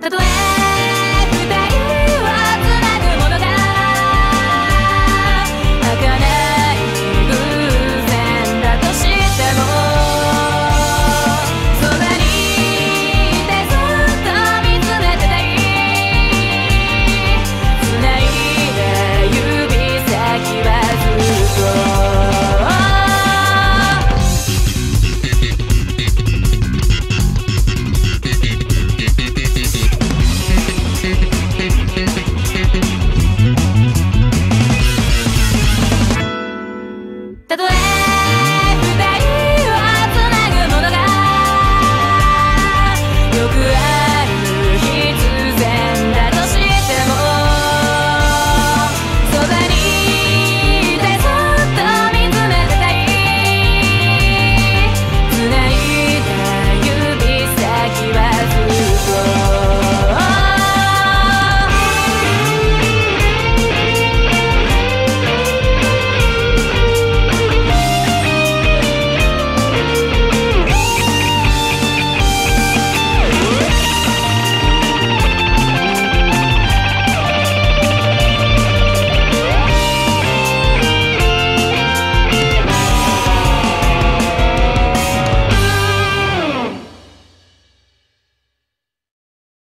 the glass. たとえ